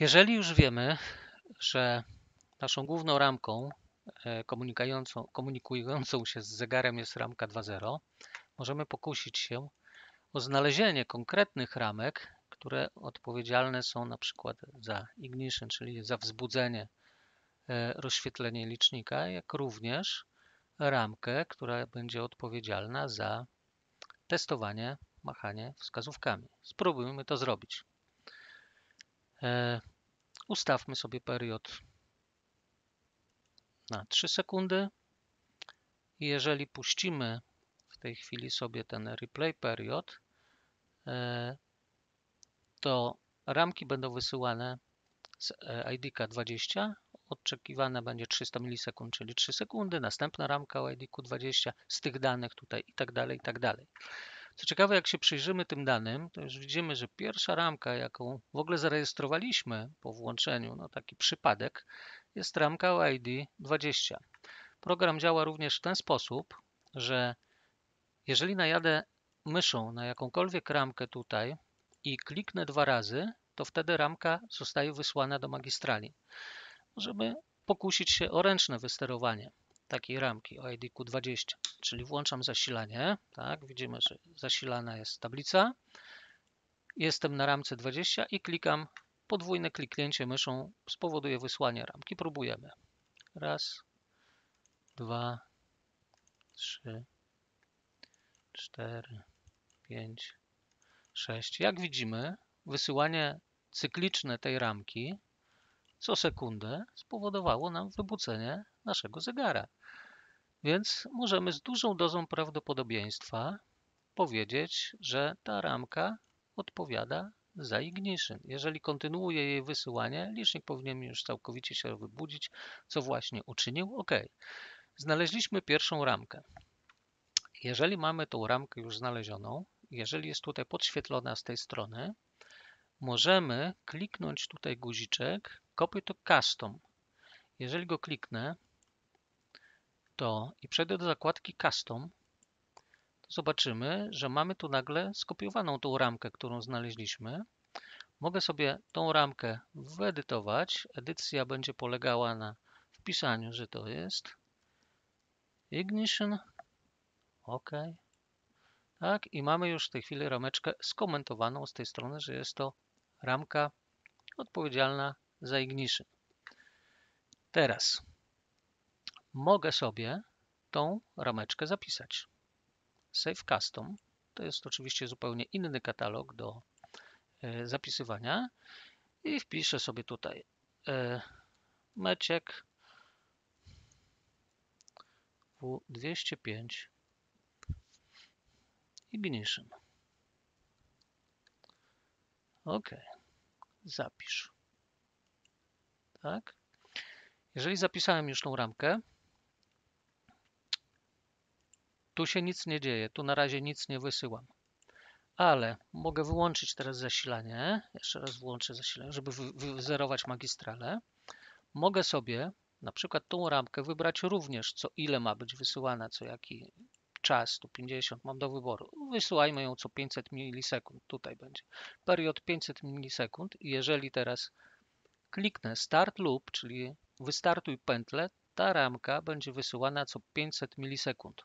Jeżeli już wiemy, że naszą główną ramką e, komunikującą, komunikującą się z zegarem jest ramka 2.0, możemy pokusić się o znalezienie konkretnych ramek, które odpowiedzialne są na przykład za ignition, czyli za wzbudzenie, e, rozświetlenie licznika, jak również ramkę, która będzie odpowiedzialna za testowanie, machanie wskazówkami. Spróbujmy to zrobić. E, ustawmy sobie period na 3 sekundy. Jeżeli puścimy w tej chwili sobie ten replay period, e, to ramki będą wysyłane z e, IDK 20. Oczekiwane będzie 300 milisekund, czyli 3 sekundy. Następna ramka o IDK 20 z tych danych tutaj i tak dalej, i tak dalej. Co ciekawe, jak się przyjrzymy tym danym, to już widzimy, że pierwsza ramka, jaką w ogóle zarejestrowaliśmy po włączeniu, no taki przypadek, jest ramka o ID 20. Program działa również w ten sposób, że jeżeli najadę myszą na jakąkolwiek ramkę tutaj i kliknę dwa razy, to wtedy ramka zostaje wysłana do magistrali. Możemy pokusić się o ręczne wysterowanie takiej ramki o IDQ 20, czyli włączam zasilanie, tak, widzimy, że zasilana jest tablica, jestem na ramce 20 i klikam, podwójne kliknięcie myszą spowoduje wysłanie ramki, próbujemy. Raz, dwa, trzy, cztery, pięć, sześć. Jak widzimy, wysyłanie cykliczne tej ramki co sekundę spowodowało nam wybudzenie naszego zegara. Więc możemy z dużą dozą prawdopodobieństwa powiedzieć, że ta ramka odpowiada za ignition. Jeżeli kontynuuje jej wysyłanie, licznik powinien już całkowicie się wybudzić, co właśnie uczynił. OK. Znaleźliśmy pierwszą ramkę. Jeżeli mamy tą ramkę już znalezioną, jeżeli jest tutaj podświetlona z tej strony, możemy kliknąć tutaj guziczek Copy to Custom. Jeżeli go kliknę, to i przejdę do zakładki Custom, to zobaczymy, że mamy tu nagle skopiowaną tą ramkę, którą znaleźliśmy. Mogę sobie tą ramkę wyedytować. Edycja będzie polegała na wpisaniu, że to jest Ignition. OK. Tak, i mamy już w tej chwili rameczkę skomentowaną z tej strony, że jest to ramka odpowiedzialna za Ignition. Teraz mogę sobie tą rameczkę zapisać. Save Custom to jest oczywiście zupełnie inny katalog do e, zapisywania i wpiszę sobie tutaj e, meciek W205 Ignition. OK. Zapisz. Tak. Jeżeli zapisałem już tą ramkę, tu się nic nie dzieje, tu na razie nic nie wysyłam. Ale mogę wyłączyć teraz zasilanie. Jeszcze raz włączę zasilanie, żeby wyzerować magistralę. Mogę sobie na przykład tą ramkę wybrać również, co ile ma być wysyłana, co jaki czas, tu 50 mam do wyboru. Wysyłajmy ją co 500 milisekund, tutaj będzie. Period 500 milisekund i jeżeli teraz kliknę Start Loop, czyli wystartuj pętlę, ta ramka będzie wysyłana co 500 milisekund.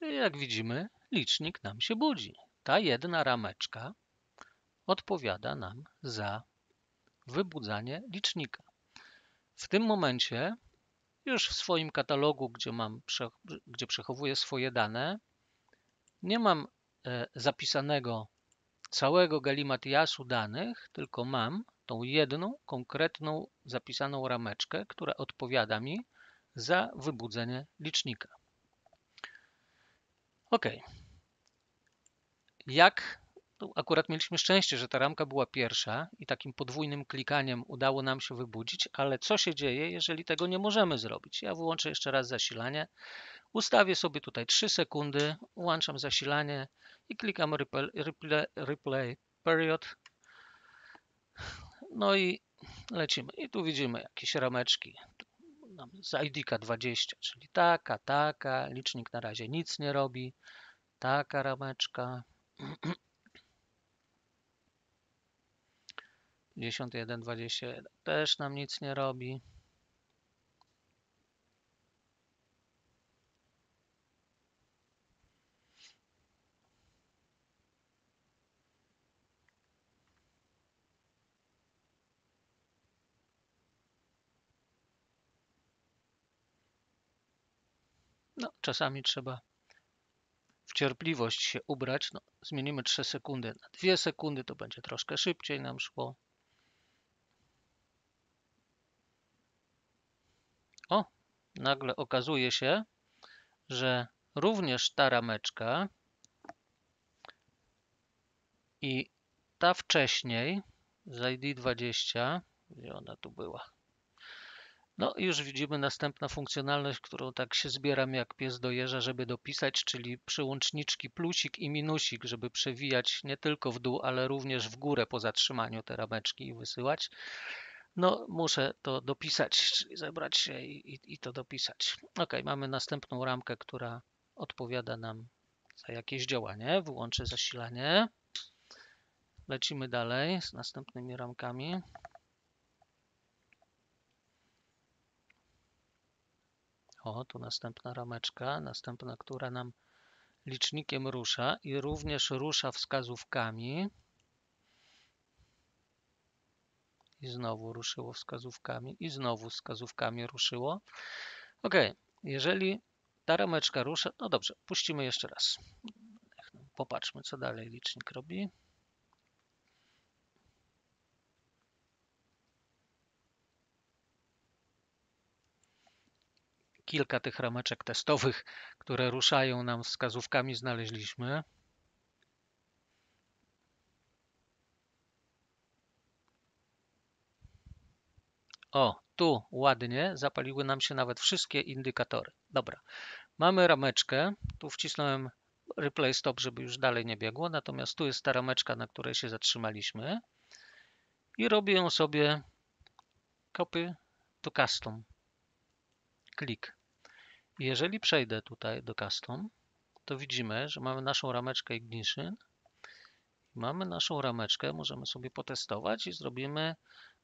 I jak widzimy, licznik nam się budzi. Ta jedna rameczka odpowiada nam za wybudzanie licznika. W tym momencie już w swoim katalogu, gdzie, mam, gdzie przechowuję swoje dane, nie mam e, zapisanego całego galimatiasu danych, tylko mam tą jedną konkretną zapisaną rameczkę, która odpowiada mi za wybudzenie licznika. Ok. Jak akurat mieliśmy szczęście, że ta ramka była pierwsza i takim podwójnym klikaniem udało nam się wybudzić, ale co się dzieje, jeżeli tego nie możemy zrobić? Ja wyłączę jeszcze raz zasilanie, ustawię sobie tutaj 3 sekundy, włączam zasilanie i klikam replay, replay, replay period. No i lecimy. I tu widzimy jakieś rameczki z IDK 20, czyli taka, taka, licznik na razie nic nie robi, taka rameczka, 51, 21 też nam nic nie robi. No, czasami trzeba w cierpliwość się ubrać. No, zmienimy 3 sekundy na 2 sekundy, to będzie troszkę szybciej nam szło. O, nagle okazuje się, że również ta rameczka i ta wcześniej z ID20, gdzie ona tu była? No i już widzimy następna funkcjonalność, którą tak się zbieram jak pies do jeża, żeby dopisać, czyli przyłączniczki plusik i minusik, żeby przewijać nie tylko w dół, ale również w górę po zatrzymaniu te rameczki i wysyłać. No, muszę to dopisać, czyli zebrać się i, i, i to dopisać. Ok, mamy następną ramkę, która odpowiada nam za jakieś działanie. Wyłączę zasilanie. Lecimy dalej z następnymi ramkami. O, tu następna rameczka, następna, która nam licznikiem rusza i również rusza wskazówkami. I znowu ruszyło wskazówkami i znowu wskazówkami ruszyło. Ok, jeżeli ta rameczka rusza, no dobrze, puścimy jeszcze raz. Popatrzmy, co dalej licznik robi. kilka tych rameczek testowych, które ruszają nam wskazówkami znaleźliśmy. O, tu ładnie zapaliły nam się nawet wszystkie indykatory. Dobra, mamy rameczkę, tu wcisnąłem replay stop, żeby już dalej nie biegło, natomiast tu jest ta rameczka, na której się zatrzymaliśmy i robię ją sobie copy to custom. Klik. Jeżeli przejdę tutaj do custom, to widzimy, że mamy naszą rameczkę ignition. Mamy naszą rameczkę, możemy sobie potestować i zrobimy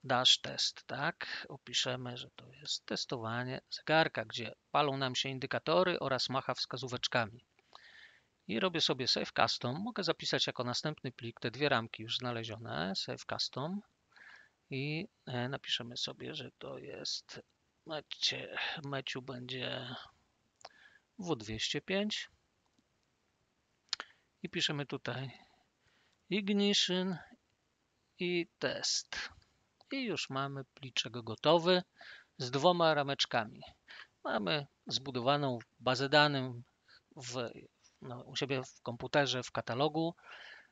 dash test, tak? Opiszemy, że to jest testowanie zegarka, gdzie palą nam się indykatory oraz macha wskazóweczkami. I robię sobie save custom. Mogę zapisać jako następny plik te dwie ramki już znalezione, save custom i e, napiszemy sobie, że to jest meciu będzie W205 i piszemy tutaj ignition i test. I już mamy pliczek gotowy z dwoma rameczkami. Mamy zbudowaną bazę danych w, no, u siebie w komputerze, w katalogu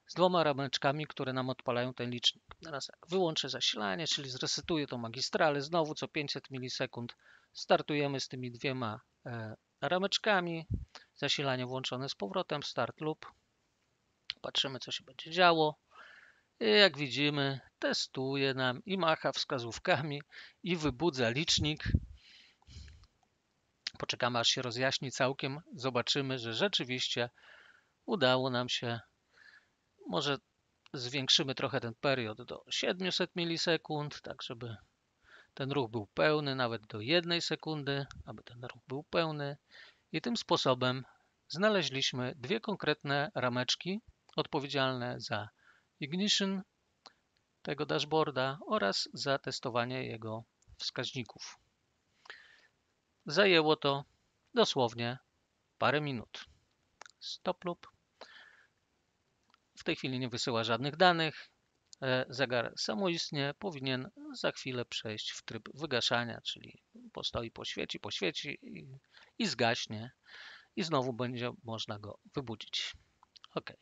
z dwoma rameczkami, które nam odpalają ten licznik. Teraz wyłączę zasilanie, czyli zresetuję to magistralę, znowu co 500 milisekund startujemy z tymi dwiema e, rameczkami. Zasilanie włączone z powrotem, start loop. Patrzymy, co się będzie działo. I jak widzimy, testuje nam i macha wskazówkami i wybudza licznik. Poczekamy, aż się rozjaśni całkiem. Zobaczymy, że rzeczywiście udało nam się. Może zwiększymy trochę ten period do 700 milisekund, tak żeby ten ruch był pełny, nawet do jednej sekundy, aby ten ruch był pełny. I tym sposobem znaleźliśmy dwie konkretne rameczki odpowiedzialne za ignition tego dashboarda oraz za testowanie jego wskaźników. Zajęło to dosłownie parę minut. Stop loop. W tej chwili nie wysyła żadnych danych. E, zegar samoistnie powinien za chwilę przejść w tryb wygaszania, czyli postoi, poświeci, poświeci i, i zgaśnie i znowu będzie można go wybudzić. OK.